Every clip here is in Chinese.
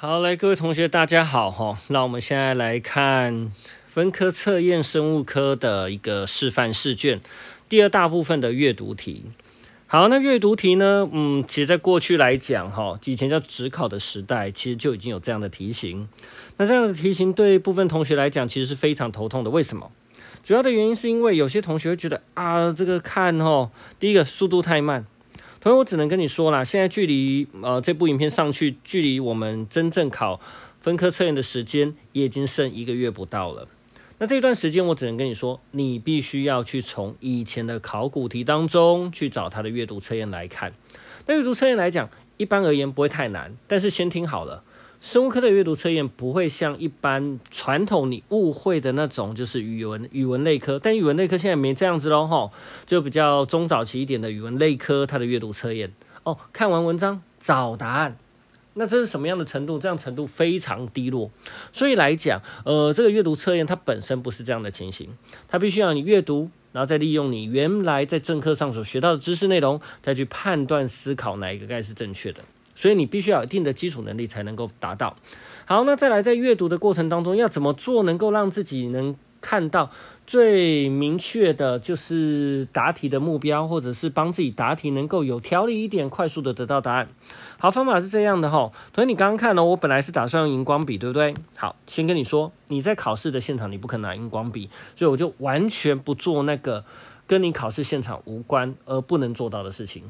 好，来各位同学，大家好哈。那我们现在来看分科测验生物科的一个示范试卷，第二大部分的阅读题。好，那阅读题呢，嗯，其实在过去来讲哈，以前叫职考的时代，其实就已经有这样的题型。那这样的题型对部分同学来讲，其实是非常头痛的。为什么？主要的原因是因为有些同学会觉得啊，这个看哈，第一个速度太慢。同学，我只能跟你说啦，现在距离呃这部影片上去，距离我们真正考分科测验的时间也已经剩一个月不到了。那这段时间，我只能跟你说，你必须要去从以前的考古题当中去找它的阅读测验来看。那阅读测验来讲，一般而言不会太难，但是先听好了。生物科的阅读测验不会像一般传统你误会的那种，就是语文语文类科，但语文类科现在没这样子喽，吼，就比较中早期一点的语文类科，它的阅读测验哦，看完文章找答案，那这是什么样的程度？这样程度非常低落，所以来讲，呃，这个阅读测验它本身不是这样的情形，它必须要你阅读，然后再利用你原来在正课上所学到的知识内容，再去判断思考哪一个该是正确的。所以你必须要有一定的基础能力才能够达到。好，那再来在阅读的过程当中要怎么做，能够让自己能看到最明确的，就是答题的目标，或者是帮自己答题能够有条理一点，快速的得到答案。好，方法是这样的哈。同学，你刚刚看了，我本来是打算用荧光笔，对不对？好，先跟你说，你在考试的现场你不可能拿荧光笔，所以我就完全不做那个跟你考试现场无关而不能做到的事情。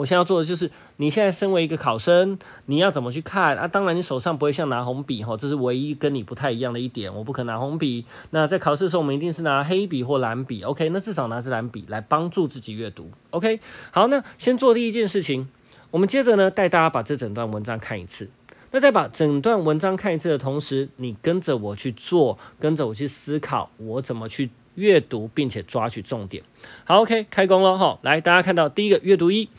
我现在要做的就是，你现在身为一个考生，你要怎么去看啊？当然，你手上不会像拿红笔哈，这是唯一跟你不太一样的一点。我不可能拿红笔。那在考试的时候，我们一定是拿黑笔或蓝笔。OK，那至少拿支蓝笔来帮助自己阅读。OK，好，那先做第一件事情，我们接着呢带大家把这整段文章看一次。那在把整段文章看一次的同时，你跟着我去做，跟着我去思考，我怎么去阅读，并且抓取重点。好，OK，开工了哈。来，大家看到第一个阅读一。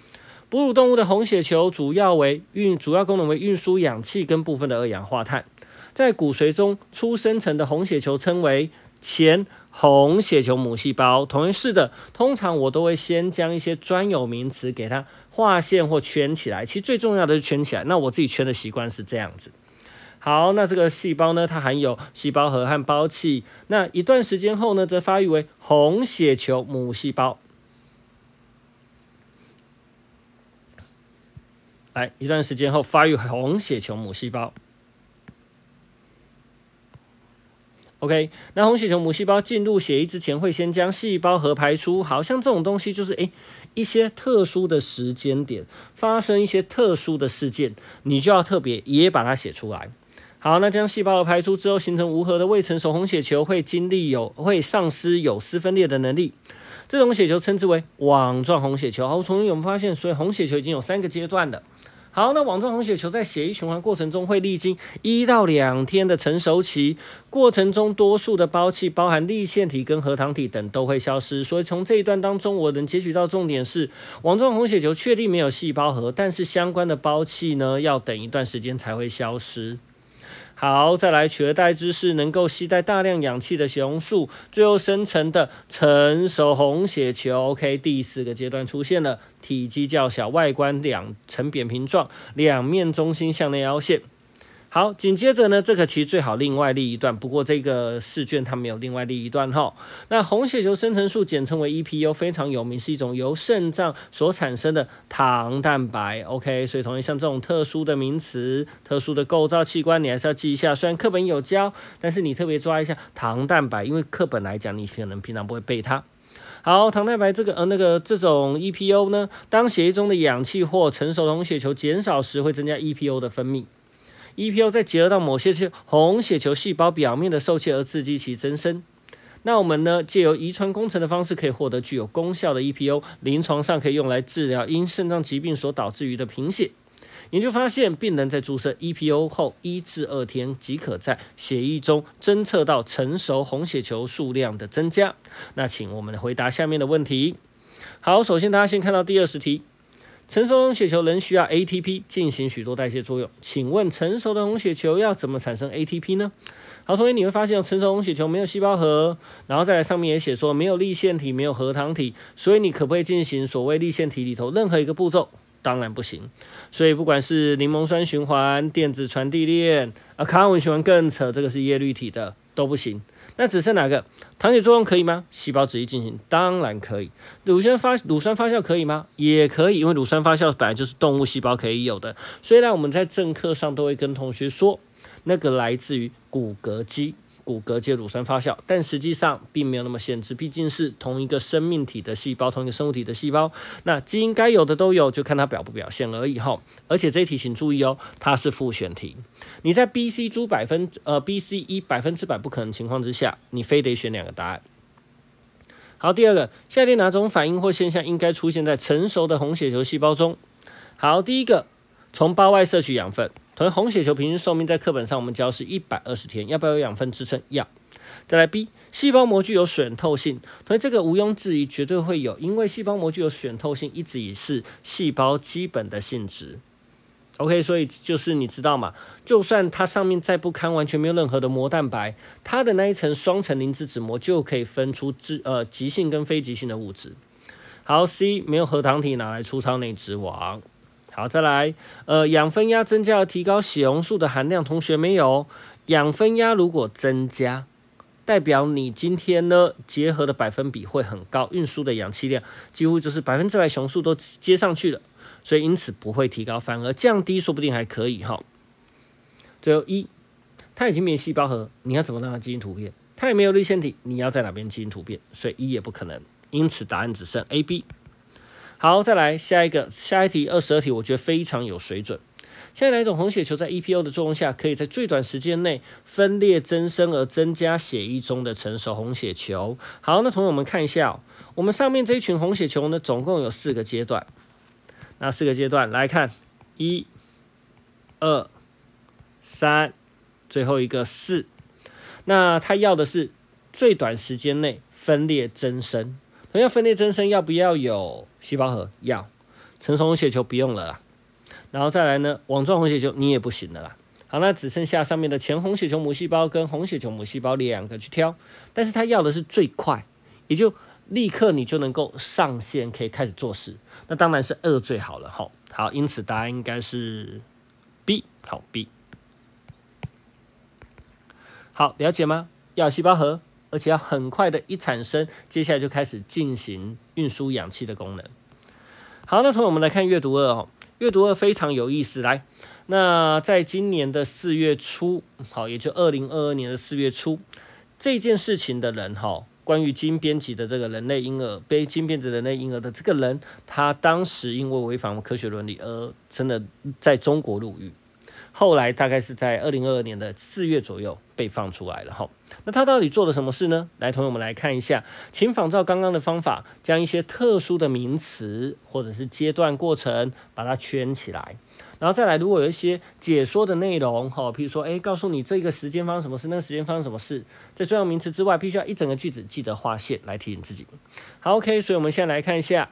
哺乳动物的红血球主要为运，主要功能为运输氧气跟部分的二氧化碳。在骨髓中初生成的红血球称为前红血球母细胞。同样是的，通常我都会先将一些专有名词给它划线或圈起来。其实最重要的是圈起来。那我自己圈的习惯是这样子。好，那这个细胞呢，它含有细胞核和胞器。那一段时间后呢，则发育为红血球母细胞。来一段时间后，发育红血球母细胞。OK，那红血球母细胞进入血液之前，会先将细胞核排出。好像这种东西就是诶一些特殊的时间点发生一些特殊的事件，你就要特别也把它写出来。好，那将细胞核排出之后，形成无核的未成熟红血球，会经历有会丧失有丝分裂的能力。这种血球称之为网状红血球。好，从我们发现，所以红血球已经有三个阶段的。好，那网状红血球在血液循环过程中会历经一到两天的成熟期，过程中多数的胞器，包含粒线体跟核糖体等都会消失。所以从这一段当中，我能截取到重点是，网状红血球确定没有细胞核，但是相关的胞器呢，要等一段时间才会消失。好，再来取而代之是能够吸带大量氧气的血红素，最后生成的成熟红血球。OK，第四个阶段出现了，体积较小，外观两呈扁平状，两面中心向内凹陷。好，紧接着呢，这个其实最好另外立一段，不过这个试卷它没有另外立一段哈。那红血球生成素简称为 EPU，非常有名，是一种由肾脏所产生的糖蛋白。OK，所以同学像这种特殊的名词、特殊的构造器官，你还是要记一下。虽然课本有教，但是你特别抓一下糖蛋白，因为课本来讲，你可能平常不会背它。好，糖蛋白这个呃那个这种 EPU 呢，当血液中的氧气或成熟的红血球减少时，会增加 EPU 的分泌。EPO 再结合到某些些红血球细胞表面的受气而刺激其增生。那我们呢，借由遗传工程的方式，可以获得具有功效的 EPO，临床上可以用来治疗因肾脏疾病所导致于的贫血。研究发现，病人在注射 EPO 后一至二天，即可在血液中侦测到成熟红血球数量的增加。那请我们回答下面的问题。好，首先大家先看到第二十题。成熟红血球仍需要 ATP 进行许多代谢作用，请问成熟的红血球要怎么产生 ATP 呢？好，同学你会发现，成熟红血球没有细胞核，然后再来上面也写说没有粒线体，没有核糖体，所以你可不可以进行所谓粒线体里头任何一个步骤？当然不行。所以不管是柠檬酸循环、电子传递链啊，卡文循环更扯，这个是叶绿体的都不行。那只剩哪个？糖解作用可以吗？细胞质一进行，当然可以。乳酸发乳酸发酵可以吗？也可以，因为乳酸发酵本来就是动物细胞可以有的。虽然我们在正课上都会跟同学说，那个来自于骨骼肌。骨骼接乳酸发酵，但实际上并没有那么限制，毕竟是同一个生命体的细胞，同一个生物体的细胞，那基因该有的都有，就看它表不表现而已哈。而且这一题请注意哦，它是复选题，你在 B、C 猪百分呃 B、C 一百分之百不可能情况之下，你非得选两个答案。好，第二个，下列哪种反应或现象应该出现在成熟的红血球细胞中？好，第一个，从胞外摄取养分。同红血球平均寿命在课本上我们教是一百二十天，要不要有养分支撑？要。再来 B，细胞膜具有选透性，所以这个毋庸置疑绝对会有，因为细胞膜具有选透性，一直也是细胞基本的性质。OK，所以就是你知道嘛，就算它上面再不堪，完全没有任何的膜蛋白，它的那一层双层磷脂脂膜就可以分出脂呃极性跟非极性的物质。好，C 没有核糖体拿来粗糙内脂肪。好，再来，呃，氧分压增加而提高血红素的含量，同学没有？氧分压如果增加，代表你今天呢结合的百分比会很高，运输的氧气量几乎就是百分之百雄素都接上去了，所以因此不会提高，反而降低，说不定还可以哈。最后一，它已经没有细胞核，你要怎么让它基因突变？它也没有粒线体，你要在哪边基因突变？所以一也不可能，因此答案只剩 A、B。好，再来下一个，下一题二十二题，我觉得非常有水准。现在哪一种红血球在 EPO 的作用下，可以在最短时间内分裂增生而增加血液中的成熟红血球？好，那同学们看一下，我们上面这一群红血球呢，总共有四个阶段。那四个阶段来看，一、二、三，最后一个四。那它要的是最短时间内分裂增生。同样分裂增生要不要有细胞核？要，成熟红血球不用了啦。然后再来呢，网状红血球你也不行了啦。好，那只剩下上面的前红血球母细胞跟红血球母细胞两个去挑，但是它要的是最快，也就立刻你就能够上线可以开始做事。那当然是二最好了哈。好，因此答案应该是 B。好，B。好，了解吗？要细胞核。而且要很快的一产生，接下来就开始进行运输氧气的功能。好，那同学们来看阅读二哦，阅读二非常有意思。来，那在今年的四月初，好，也就二零二二年的四月初，这件事情的人哈，关于金编辑的这个人类婴儿，被金编辑人类婴儿的这个人，他当时因为违反科学伦理而真的在中国入狱。后来大概是在二零二二年的四月左右被放出来了哈。那他到底做了什么事呢？来，同学们来看一下，请仿照刚刚的方法，将一些特殊的名词或者是阶段过程把它圈起来，然后再来，如果有一些解说的内容哈，譬如说，哎，告诉你这个时间发生什么事，那个时间发生什么事，在重要名词之外，必须要一整个句子记得划线来提醒自己。好，OK，所以我们现在来看一下。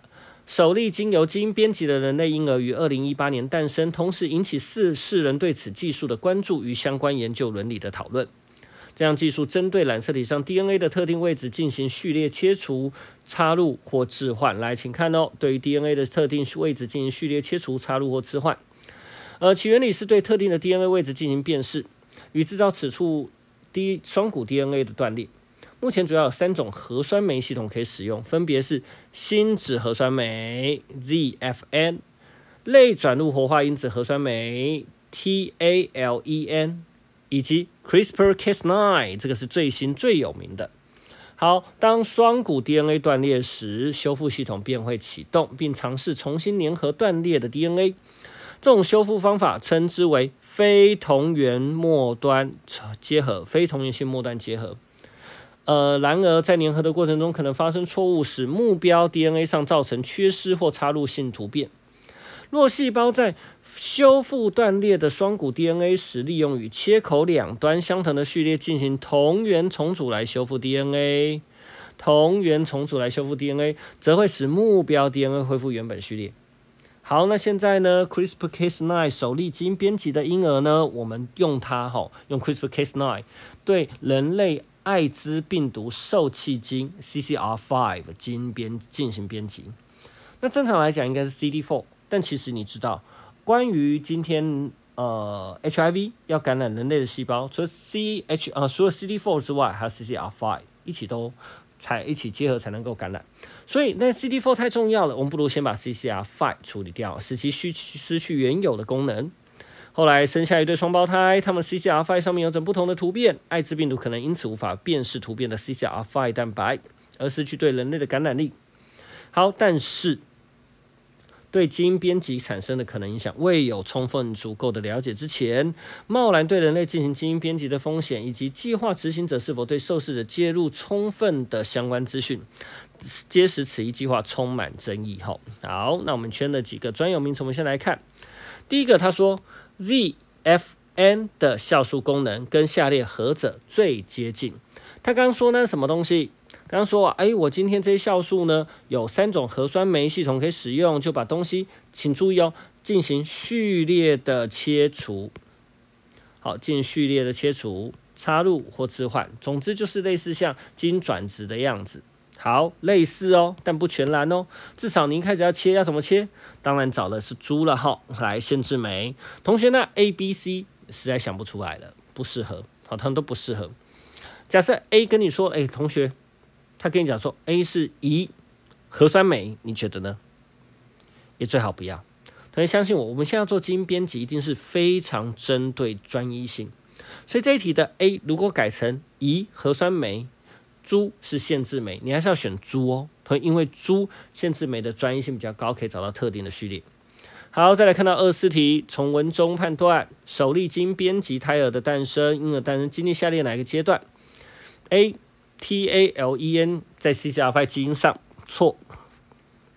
首例经由基因编辑的人类婴儿于二零一八年诞生，同时引起世世人对此技术的关注与相关研究伦理的讨论。这样技术针对染色体上 DNA 的特定位置进行序列切除、插入或置换。来，请看哦，对于 DNA 的特定位置进行序列切除、插入或置换。呃，其原理是对特定的 DNA 位置进行辨识，与制造此处 D 双股 DNA 的断裂。目前主要有三种核酸酶系统可以使用，分别是新脂核酸酶 （ZFN）、类转录活化因子核酸酶 （TALEN） 以及 CRISPR-Cas9，这个是最新最有名的。好，当双股 DNA 断裂时，修复系统便会启动，并尝试重新粘合断裂的 DNA。这种修复方法称之为非同源末端结合，非同源性末端结合。呃，然而在粘合的过程中可能发生错误，使目标 DNA 上造成缺失或插入性突变。若细胞在修复断裂的双股 DNA 时，利用与切口两端相同的序列进行同源重组来修复 DNA，同源重组来修复 DNA，则会使目标 DNA 恢复原本序列。好，那现在呢，CRISPR-Cas9 首例基因编辑的婴儿呢，我们用它哈，用 CRISPR-Cas9 对人类。艾滋病毒受气基因 CCR5 基因编进行编辑，那正常来讲应该是 CD4，但其实你知道，关于今天呃 HIV 要感染人类的细胞，除了 C H 呃除了 CD4 之外，还有 CCR5 一起都才一起结合才能够感染。所以那 CD4 太重要了，我们不如先把 CCR5 处理掉，使其失去失去原有的功能。后来生下一对双胞胎，他们 CCR5 上面有着不同的突变，艾滋病毒可能因此无法辨识突变的 CCR5 蛋白，而失去对人类的感染力。好，但是对基因编辑产生的可能影响，未有充分足够的了解之前，贸然对人类进行基因编辑的风险，以及计划执行者是否对受试者介入充分的相关资讯，皆使此一计划充满争议。吼，好，那我们圈了几个专有名词，我们先来看第一个，他说。ZFN 的酵素功能跟下列何者最接近？他刚刚说呢，什么东西？刚刚说，哎，我今天这些酵素呢，有三种核酸酶系统可以使用，就把东西，请注意哦，进行序列的切除。好，进行序列的切除、插入或置换，总之就是类似像基因转殖的样子。好，类似哦，但不全然哦。至少您开始要切，要怎么切？当然找的是猪了哈，来限制酶。同学呢，A、B、C 实在想不出来了，不适合。好，他们都不适合。假设 A 跟你说，哎，同学，他跟你讲说 A 是乙核酸酶，你觉得呢？也最好不要。同学相信我，我们现在做基因编辑，一定是非常针对专一性。所以这一题的 A 如果改成乙核酸酶。猪是限制酶，你还是要选猪哦，同学因为猪限制酶的专一性比较高，可以找到特定的序列。好，再来看到二四题，从文中判断首例基因编辑胎儿的诞生，婴儿诞生经历下列哪一个阶段？A T A L E N 在 CCR5 基因上错。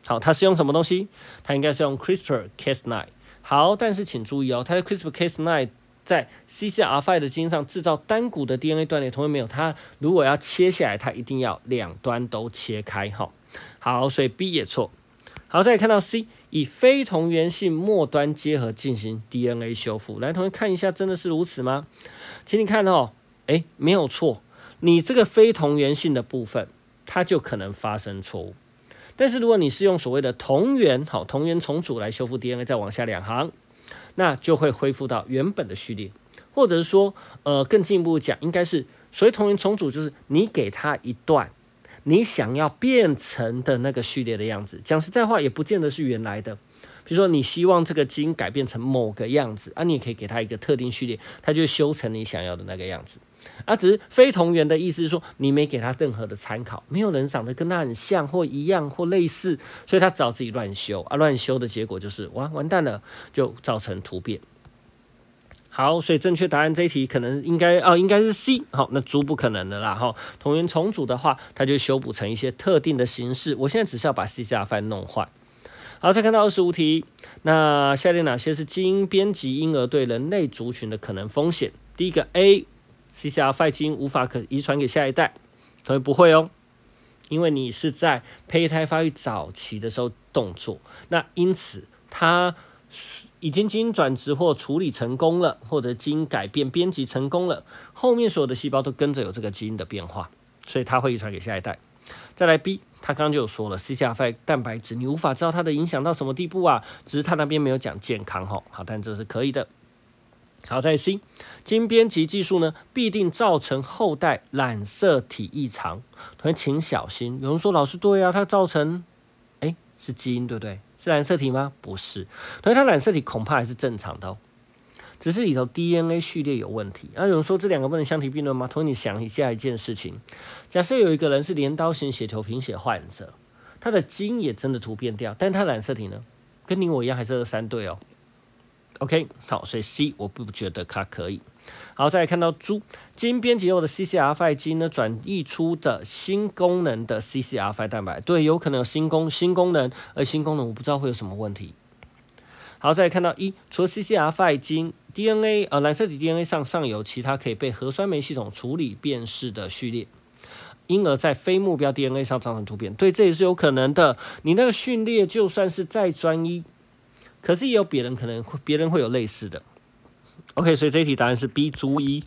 好，它是用什么东西？它应该是用 CRISPR-Cas9。好，但是请注意哦，它的 CRISPR-Cas9。在 CCR5 的基因上制造单股的 DNA 断裂，同样没有它。如果要切下来，它一定要两端都切开。哈，好，所以 B 也错。好，再看到 C，以非同源性末端结合进行 DNA 修复。来，同学看一下，真的是如此吗？请你看哦，诶，没有错。你这个非同源性的部分，它就可能发生错误。但是如果你是用所谓的同源，好，同源重组来修复 DNA，再往下两行。那就会恢复到原本的序列，或者是说，呃，更进一步讲，应该是所谓同源重组，就是你给它一段你想要变成的那个序列的样子。讲实在话，也不见得是原来的。比如说，你希望这个基因改变成某个样子啊，你也可以给它一个特定序列，它就修成你想要的那个样子。啊，只是非同源的意思是说，你没给他任何的参考，没有人长得跟他很像或一样或类似，所以他只好自己乱修啊。乱修的结果就是完完蛋了，就造成突变。好，所以正确答案这一题可能应该哦，应该是 C。好，那猪不可能的啦。哈，同源重组的话，它就修补成一些特定的形式。我现在只是要把 CCR5 弄坏。好，再看到二十五题，那下列哪些是基因编辑婴儿对人类族群的可能风险？第一个 A。CCR5 基因无法可遗传给下一代，同学不会哦，因为你是在胚胎发育早期的时候动作，那因此它已经基因转植或处理成功了，或者基因改变编辑成功了，后面所有的细胞都跟着有这个基因的变化，所以它会遗传给下一代。再来 B，他刚刚就有说了，CCR5 蛋白质你无法知道它的影响到什么地步啊，只是他那边没有讲健康哈，好，但这是可以的。好再 C，基因编辑技术呢，必定造成后代染色体异常，同学请小心。有人说老师对啊，它造成，哎，是基因对不对？是染色体吗？不是，同学它染色体恐怕还是正常的哦，只是里头 DNA 序列有问题。啊，有人说这两个不能相提并论吗？同学你想一下一件事情，假设有一个人是镰刀型血球贫血患者，他的基因也真的突变掉，但他染色体呢，跟你我一样还是二三对哦。OK，好，所以 C 我不觉得它可以。好，再来看到猪基因编辑后的 CCR5 基因呢，转译出的新功能的 CCR5 蛋白，对，有可能有新功新功能，而新功能我不知道会有什么问题。好，再来看到一，除了 CCR5 基因 DNA 呃蓝色体 DNA 上上有其他可以被核酸酶系统处理辨识的序列，因而，在非目标 DNA 上造成突变，对，这也是有可能的。你那个序列就算是再专一。可是也有别人可能会，别人会有类似的。OK，所以这一题答案是 B 猪一。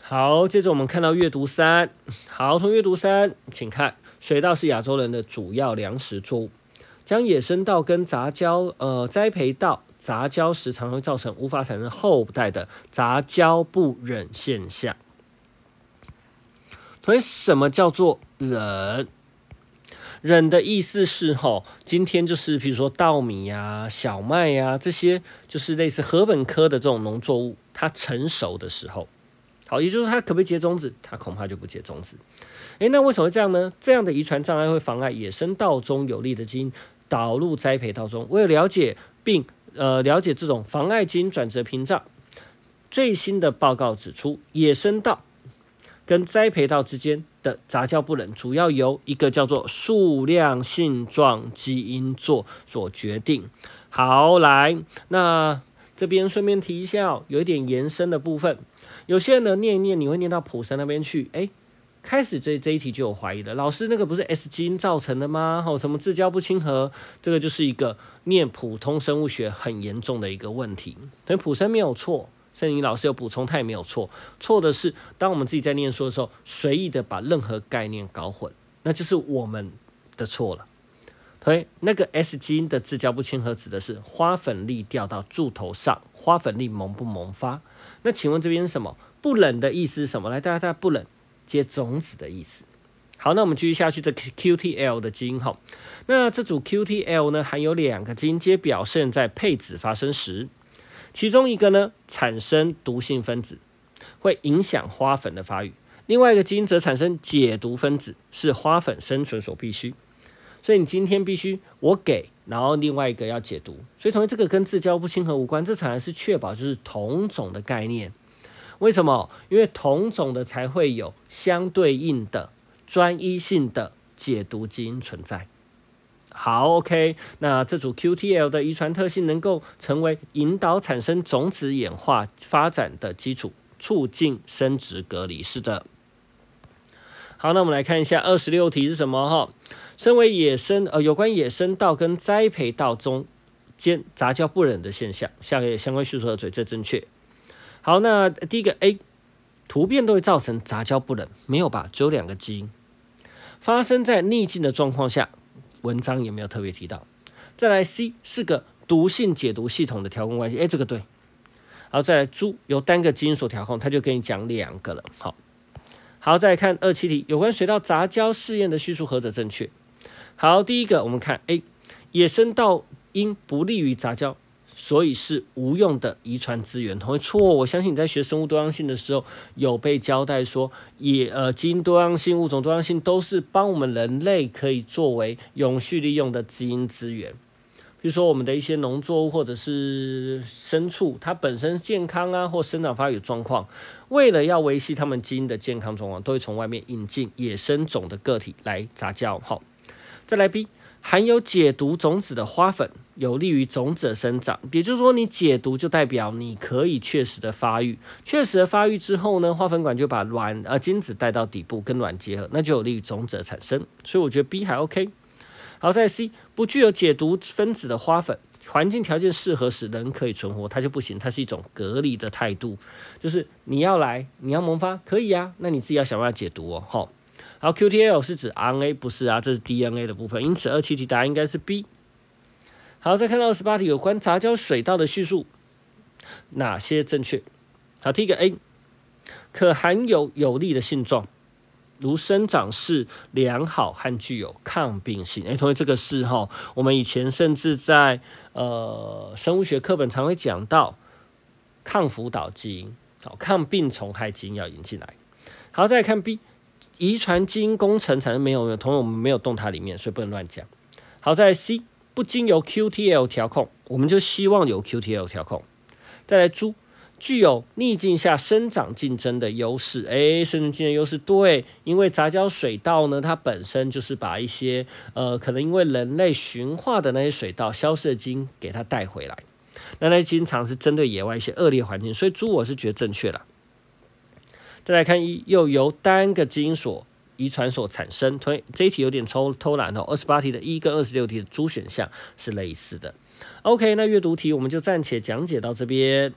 好，接着我们看到阅读三。好，从阅读三，请看水稻是亚洲人的主要粮食作物。将野生稻跟杂交呃栽培稻杂交时，常会造成无法产生后代的杂交不忍现象。所以，什么叫做忍？忍的意思是吼，今天就是比如说稻米呀、小麦呀这些，就是类似禾本科的这种农作物，它成熟的时候，好，也就是它可不可以结种子？它恐怕就不结种子。诶，那为什么会这样呢？这样的遗传障碍会妨碍野生稻中有利的基因。导入栽培稻中，为了了解并呃了解这种妨碍基因转折屏障，最新的报告指出，野生稻跟栽培稻之间的杂交不能，主要由一个叫做数量性状基因做所决定。好，来，那这边顺便提一下，有一点延伸的部分，有些人呢念一念，你会念到普生那边去，哎。开始这这一题就有怀疑了，老师那个不是 S 基因造成的吗？吼，什么自交不亲和，这个就是一个念普通生物学很严重的一个问题。等普生没有错，圣林老师有补充，他也没有错。错的是，当我们自己在念书的时候，随意的把任何概念搞混，那就是我们的错了。所以那个 S 基因的自交不亲和指的是花粉粒掉到柱头上，花粉粒萌不萌发？那请问这边是什么？不冷的意思是什么？来，大家大家不冷。接种子的意思。好，那我们继续下去，这 QTL 的基因哈，那这组 QTL 呢，含有两个基因，皆表现在配子发生时，其中一个呢产生毒性分子，会影响花粉的发育；另外一个基因则产生解毒分子，是花粉生存所必须。所以你今天必须我给，然后另外一个要解毒。所以同学，这个跟自交不亲和无关，这才是确保就是同种的概念。为什么？因为同种的才会有相对应的专一性的解毒基因存在。好，OK，那这组 QTL 的遗传特性能够成为引导产生种子演化发展的基础，促进生殖隔离。是的。好，那我们来看一下二十六题是什么？哈，身为野生呃，有关野生稻跟栽培稻中间杂交不忍的现象，下列相关叙述的嘴最正确。好，那第一个 A，突变都会造成杂交不能，没有吧？只有两个基因发生在逆境的状况下，文章也没有特别提到。再来 C 是个毒性解毒系统的调控关系，哎，这个对。好，再来猪由单个基因所调控，他就给你讲两个了。好，好，再来看二七题，有关水稻杂交试验的叙述何者正确？好，第一个我们看 A，野生稻因不利于杂交。所以是无用的遗传资源，同学错。我相信你在学生物多样性的时候有被交代说，也呃基因多样性、物种多样性都是帮我们人类可以作为永续利用的基因资源。比如说我们的一些农作物或者是牲畜，它本身健康啊或生长发育状况，为了要维系它们基因的健康状况，都会从外面引进野生种的个体来杂交。好，再来 B。含有解毒种子的花粉有利于种子的生长，也就是说，你解毒就代表你可以确实的发育，确实的发育之后呢，花粉管就把卵呃精子带到底部跟卵结合，那就有利于种子的产生。所以我觉得 B 还 OK。好，在 C 不具有解毒分子的花粉，环境条件适合时人可以存活，它就不行，它是一种隔离的态度，就是你要来你要萌发可以啊，那你自己要想办法解毒哦，好。好，QTL 是指 RNA，不是啊，这是 DNA 的部分，因此二七题答案应该是 B。好，再看到二十八题有关杂交水稻的叙述，哪些正确？好，第一个 A，可含有有利的性状，如生长势良好和具有抗病性。哎，同学，这个是哈，我们以前甚至在呃生物学课本常会讲到抗辅导基因，好，抗病虫害基因要引进来。好，再来看 B。遗传基因工程产生没有没有，同样我们没有动它里面，所以不能乱讲。好在 C 不经由 QTL 调控，我们就希望有 QTL 调控。再来猪具有逆境下生长竞争的优势，诶，生长竞争优势对，因为杂交水稻呢，它本身就是把一些呃可能因为人类驯化的那些水稻消失的基因给它带回来，那那经常是针对野外一些恶劣环境，所以猪我是觉得正确了。再来看一，又由单个基因所遗传所产生。推这一题有点偷偷懒哦。二十八题的一跟二十六题的猪选项是类似的。OK，那阅读题我们就暂且讲解到这边。